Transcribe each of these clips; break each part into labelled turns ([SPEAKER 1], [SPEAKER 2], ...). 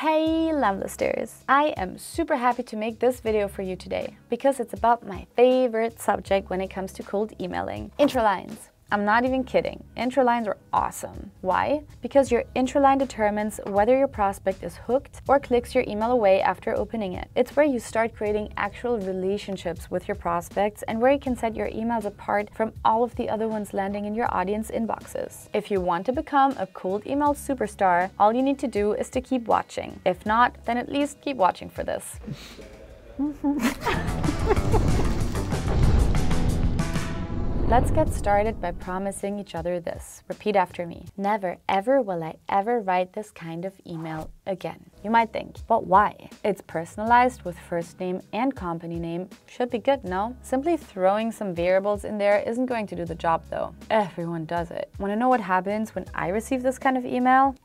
[SPEAKER 1] Hey Lemlisters! I am super happy to make this video for you today because it's about my favorite subject when it comes to cold emailing, intro lines. I'm not even kidding. Intro lines are awesome. Why? Because your intro line determines whether your prospect is hooked or clicks your email away after opening it. It's where you start creating actual relationships with your prospects and where you can set your emails apart from all of the other ones landing in your audience inboxes. If you want to become a cold email superstar, all you need to do is to keep watching. If not, then at least keep watching for this. Let's get started by promising each other this. Repeat after me. Never, ever will I ever write this kind of email again. You might think, but why? It's personalized with first name and company name. Should be good, no? Simply throwing some variables in there isn't going to do the job though. Everyone does it. Want to know what happens when I receive this kind of email?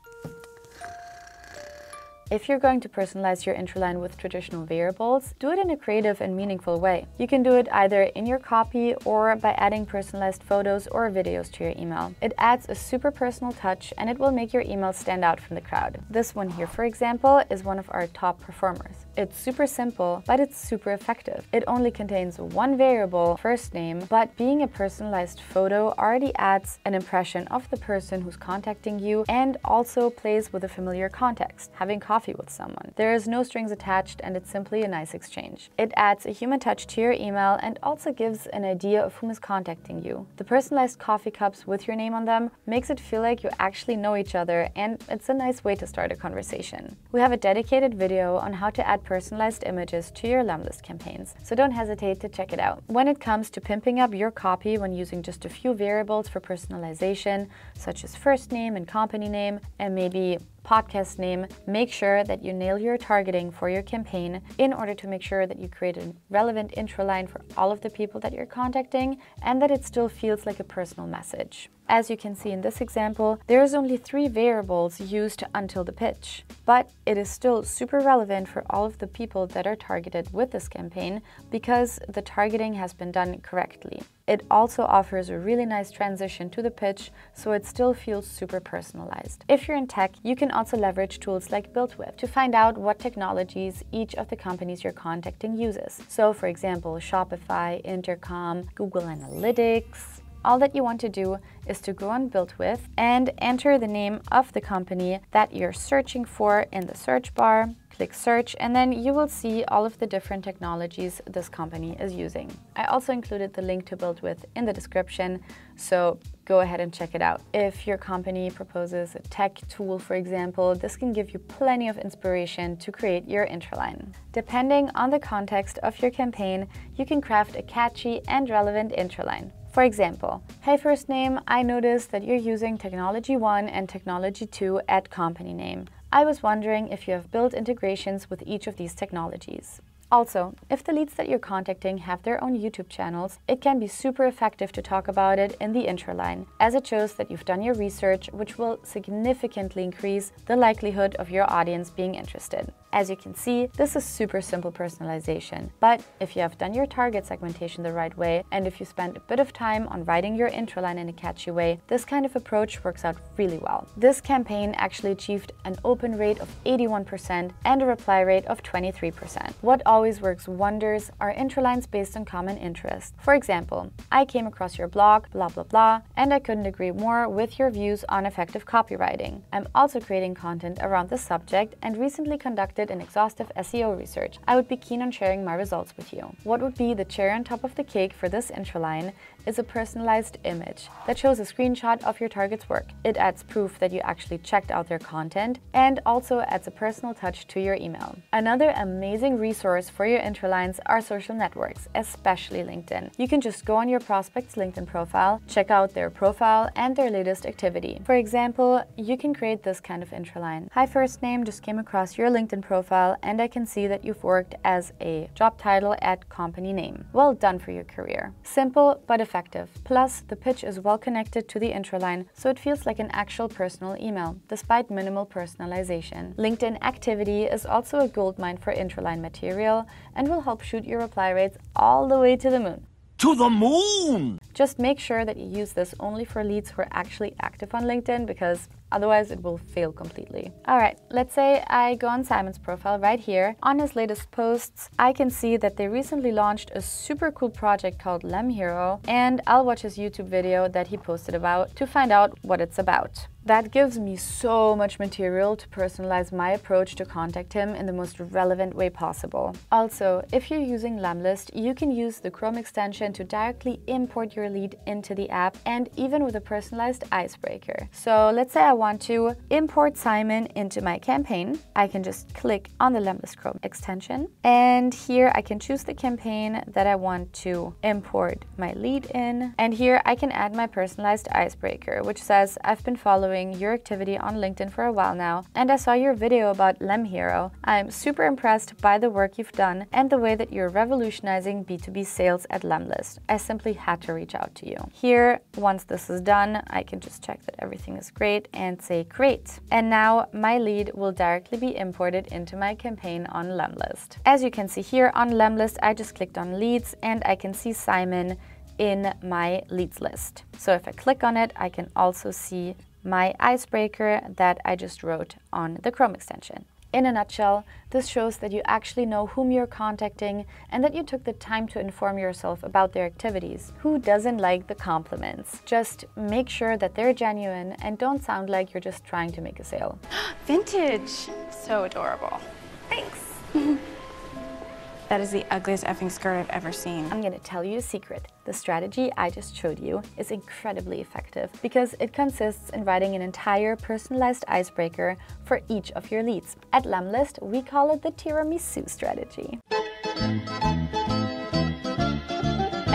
[SPEAKER 1] If you're going to personalize your intro line with traditional variables, do it in a creative and meaningful way. You can do it either in your copy or by adding personalized photos or videos to your email. It adds a super personal touch and it will make your email stand out from the crowd. This one here, for example, is one of our top performers. It's super simple, but it's super effective. It only contains one variable, first name, but being a personalized photo already adds an impression of the person who's contacting you and also plays with a familiar context, having coffee with someone. There is no strings attached and it's simply a nice exchange. It adds a human touch to your email and also gives an idea of whom is contacting you. The personalized coffee cups with your name on them makes it feel like you actually know each other and it's a nice way to start a conversation. We have a dedicated video on how to add personalized images to your Lemlist campaigns, so don't hesitate to check it out. When it comes to pimping up your copy when using just a few variables for personalization, such as first name and company name, and maybe podcast name, make sure that you nail your targeting for your campaign in order to make sure that you create a relevant intro line for all of the people that you're contacting and that it still feels like a personal message. As you can see in this example, there's only three variables used until the pitch, but it is still super relevant for all of the people that are targeted with this campaign because the targeting has been done correctly. It also offers a really nice transition to the pitch, so it still feels super personalized. If you're in tech, you can also leverage tools like BuiltWith to find out what technologies each of the companies you're contacting uses. So for example, Shopify, Intercom, Google Analytics, all that you want to do is to go on BuiltWith and enter the name of the company that you're searching for in the search bar, click search, and then you will see all of the different technologies this company is using. I also included the link to BuiltWith in the description, so go ahead and check it out. If your company proposes a tech tool, for example, this can give you plenty of inspiration to create your intro line. Depending on the context of your campaign, you can craft a catchy and relevant intro line. For example, hey first name, I noticed that you're using Technology 1 and Technology 2 at company name. I was wondering if you have built integrations with each of these technologies. Also, if the leads that you're contacting have their own YouTube channels, it can be super effective to talk about it in the intro line, as it shows that you've done your research, which will significantly increase the likelihood of your audience being interested. As you can see, this is super simple personalization, but if you have done your target segmentation the right way, and if you spend a bit of time on writing your intro line in a catchy way, this kind of approach works out really well. This campaign actually achieved an open rate of 81% and a reply rate of 23%. What always works wonders are intro lines based on common interest. For example, I came across your blog, blah blah blah, and I couldn't agree more with your views on effective copywriting. I'm also creating content around this subject and recently conducted conducted an exhaustive SEO research, I would be keen on sharing my results with you. What would be the cherry on top of the cake for this intro line is a personalized image that shows a screenshot of your target's work. It adds proof that you actually checked out their content and also adds a personal touch to your email. Another amazing resource for your intro lines are social networks, especially LinkedIn. You can just go on your prospect's LinkedIn profile, check out their profile and their latest activity. For example, you can create this kind of intro line. Hi first name, just came across your LinkedIn profile and I can see that you've worked as a job title at company name. Well done for your career. Simple but effective. Plus, the pitch is well connected to the intro line, so it feels like an actual personal email, despite minimal personalization. LinkedIn activity is also a goldmine for intro line material and will help shoot your reply rates all the way to the moon.
[SPEAKER 2] To the moon!
[SPEAKER 1] Just make sure that you use this only for leads who are actually active on LinkedIn because otherwise it will fail completely. All right, let's say I go on Simon's profile right here. On his latest posts, I can see that they recently launched a super cool project called Lem Hero, and I'll watch his YouTube video that he posted about to find out what it's about. That gives me so much material to personalize my approach to contact him in the most relevant way possible. Also, if you're using Lemlist, you can use the Chrome extension to directly import your lead into the app and even with a personalized icebreaker. So let's say I want to import Simon into my campaign. I can just click on the Lemlist Chrome extension and here I can choose the campaign that I want to import my lead in. And here I can add my personalized icebreaker, which says I've been following following your activity on LinkedIn for a while now, and I saw your video about Lem Hero. I'm super impressed by the work you've done and the way that you're revolutionizing B2B sales at Lemlist. I simply had to reach out to you. Here, once this is done, I can just check that everything is great and say great. And now my lead will directly be imported into my campaign on Lemlist. As you can see here on Lemlist, I just clicked on leads and I can see Simon in my leads list. So if I click on it, I can also see my icebreaker that I just wrote on the Chrome extension. In a nutshell, this shows that you actually know whom you're contacting and that you took the time to inform yourself about their activities. Who doesn't like the compliments? Just make sure that they're genuine and don't sound like you're just trying to make a sale.
[SPEAKER 2] Vintage! So adorable. Thanks. that is the ugliest effing skirt I've ever seen.
[SPEAKER 1] I'm gonna tell you a secret. The strategy I just showed you is incredibly effective because it consists in writing an entire personalized icebreaker for each of your leads. At Lemlist, we call it the tiramisu strategy.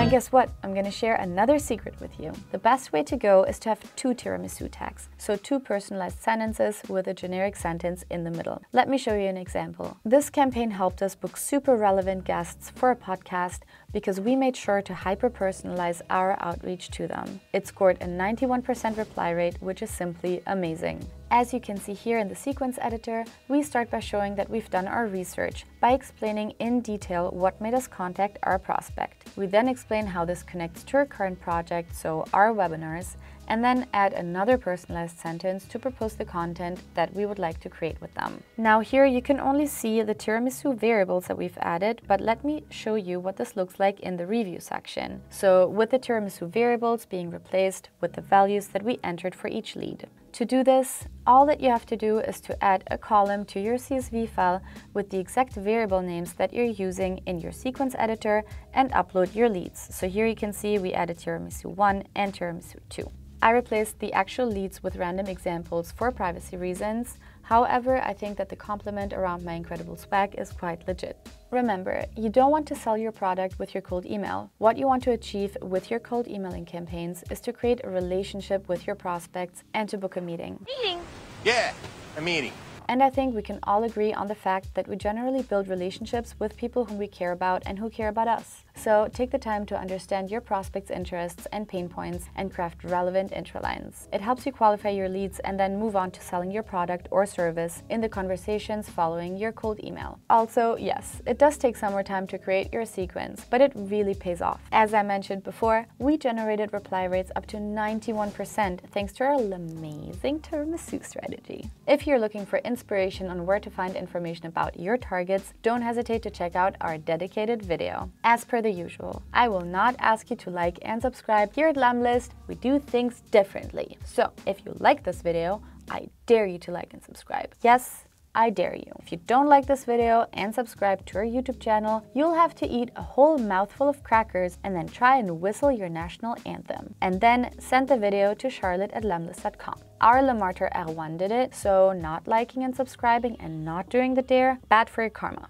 [SPEAKER 1] And guess what? I'm going to share another secret with you. The best way to go is to have two tiramisu tags, so two personalized sentences with a generic sentence in the middle. Let me show you an example. This campaign helped us book super relevant guests for a podcast because we made sure to hyper personalize our outreach to them. It scored a 91% reply rate, which is simply amazing. As you can see here in the sequence editor, we start by showing that we've done our research by explaining in detail what made us contact our prospect. We then explain how this connects to our current project, so our webinars, and then add another personalized sentence to propose the content that we would like to create with them. Now here you can only see the tiramisu variables that we've added, but let me show you what this looks like in the review section. So with the tiramisu variables being replaced with the values that we entered for each lead. To do this, all that you have to do is to add a column to your CSV file with the exact variable names that you're using in your sequence editor and upload your leads. So here you can see we added tiramisu 1 and tiramisu 2. I replaced the actual leads with random examples for privacy reasons. However, I think that the compliment around my incredible swag is quite legit. Remember, you don't want to sell your product with your cold email. What you want to achieve with your cold emailing campaigns is to create a relationship with your prospects and to book a meeting.
[SPEAKER 3] Meeting? Yeah, a meeting.
[SPEAKER 1] And I think we can all agree on the fact that we generally build relationships with people whom we care about and who care about us. So take the time to understand your prospects' interests and pain points and craft relevant intro lines. It helps you qualify your leads and then move on to selling your product or service in the conversations following your cold email. Also, yes, it does take some more time to create your sequence, but it really pays off. As I mentioned before, we generated reply rates up to 91% thanks to our amazing tiramisu strategy. If you're looking for inspiration on where to find information about your targets, don't hesitate to check out our dedicated video. As per the usual, I will not ask you to like and subscribe. Here at Lemlist, we do things differently. So if you like this video, I dare you to like and subscribe. Yes, I dare you. If you don't like this video and subscribe to our YouTube channel, you'll have to eat a whole mouthful of crackers and then try and whistle your national anthem. And then send the video to charlotte at lemlist.com. Our Lemarter R1 did it, so not liking and subscribing and not doing the dare, bad for your karma.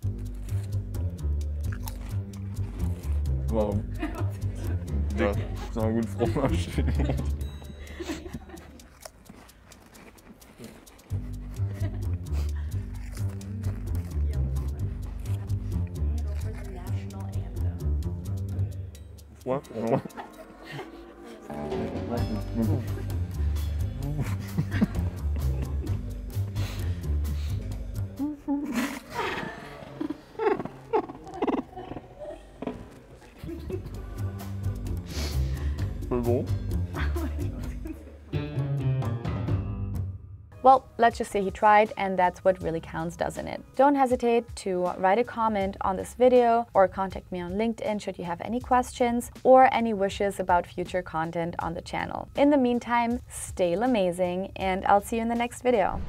[SPEAKER 4] De fromage. soin pour moi. bon.
[SPEAKER 1] Well, let's just say he tried and that's what really counts, doesn't it? Don't hesitate to write a comment on this video or contact me on LinkedIn should you have any questions or any wishes about future content on the channel. In the meantime, stay amazing and I'll see you in the next video.